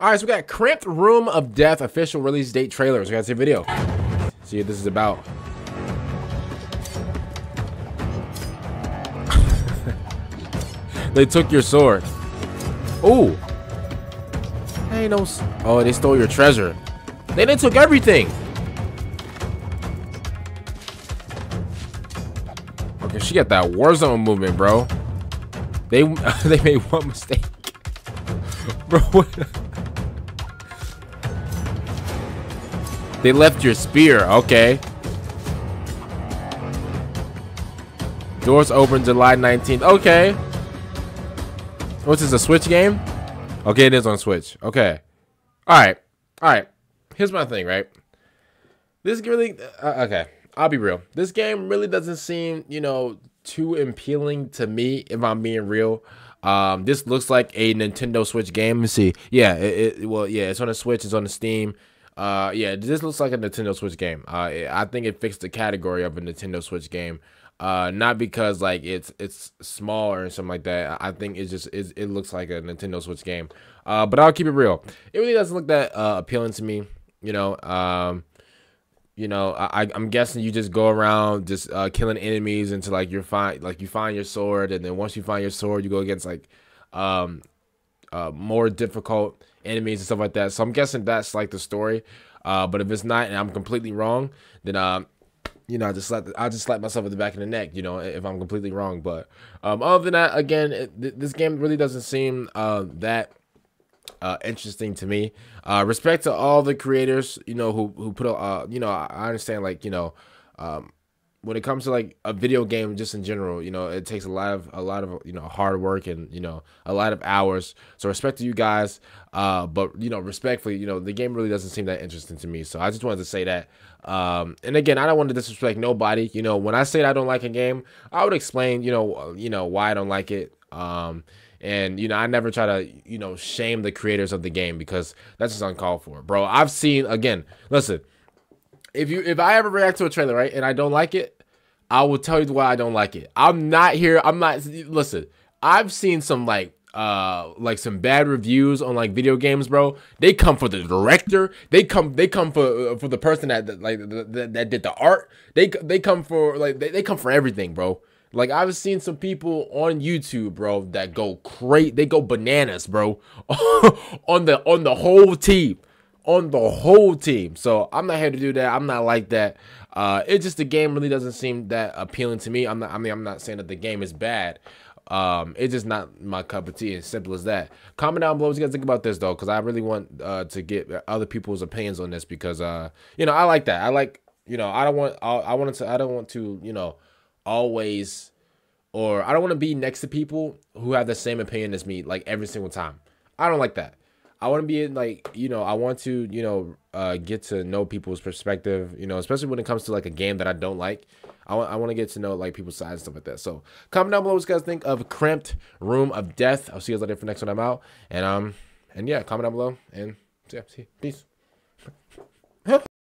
All right, so we got Cramped Room of Death official release date trailers. We got to see a video. See what this is about. they took your sword. Ooh. Ain't no. Oh, they stole your treasure. They took everything. Okay, she got that Warzone movement, bro. They they made one mistake. Bro, what? They left your spear. Okay. Doors open July 19th. Okay. What's this, a Switch game? Okay, it is on Switch. Okay. All right. All right. Here's my thing, right? This really, uh, okay, I'll be real. This game really doesn't seem, you know, too appealing to me, if I'm being real. Um, this looks like a Nintendo Switch game. Let me see. Yeah, it, it well, yeah, it's on the Switch, it's on the Steam. Uh, yeah, this looks like a Nintendo Switch game. Uh, I think it fits the category of a Nintendo Switch game. Uh, not because like it's it's small or something like that. I think it's just it's, it looks like a Nintendo Switch game. Uh, but I'll keep it real. It really doesn't look that uh, appealing to me. You know, um, you know, I, I'm guessing you just go around just uh, killing enemies until like you're fine, like you find your sword, and then once you find your sword, you go against like um, uh, more difficult enemies and stuff like that. So I'm guessing that's like the story. Uh, but if it's not, and I'm completely wrong, then um, you know, I just slap I just slap myself at the back of the neck. You know, if I'm completely wrong. But um, other than that, again, it, this game really doesn't seem uh, that uh, interesting to me. Uh, respect to all the creators, you know, who who put uh, you know, I understand like you know, um, when it comes to like a video game just in general you know it takes a lot of a lot of you know hard work and you know a lot of hours. So respect to you guys uh but you know respectfully you know the game really doesn't seem that interesting to me. So i just wanted to say that um and again i don't want to disrespect nobody. You know when i say i don't like a game i would explain you know you know why i don't like it um and you know i never try to you know shame the creators of the game because that's just uncalled for. Bro i've seen again listen if you if I ever react to a trailer, right, and I don't like it, I will tell you why I don't like it. I'm not here. I'm not listen. I've seen some like uh like some bad reviews on like video games, bro. They come for the director. They come they come for uh, for the person that, like that, that did the art. They they come for like they, they come for everything, bro. Like I've seen some people on YouTube, bro, that go crazy. They go bananas, bro, on the on the whole team on the whole team. So I'm not here to do that. I'm not like that. Uh, it's just the game really doesn't seem that appealing to me. I'm not. I mean, I'm not saying that the game is bad. Um, it's just not my cup of tea. As simple as that. Comment down below what you guys think about this though, because I really want uh, to get other people's opinions on this because uh, you know I like that. I like you know I don't want I, I wanted to I don't want to you know always or I don't want to be next to people who have the same opinion as me like every single time. I don't like that. I want to be in like you know I want to you know uh, get to know people's perspective you know especially when it comes to like a game that I don't like. I want I want to get to know like people's sides and stuff like that. So comment down below what you guys think of Cramped Room of Death. I'll see you guys later for next one. I'm out. And um and yeah comment down below. And yeah see peace